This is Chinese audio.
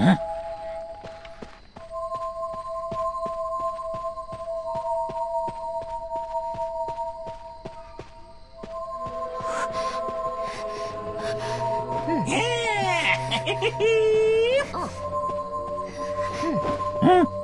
嗯。嗯。嗯。嗯。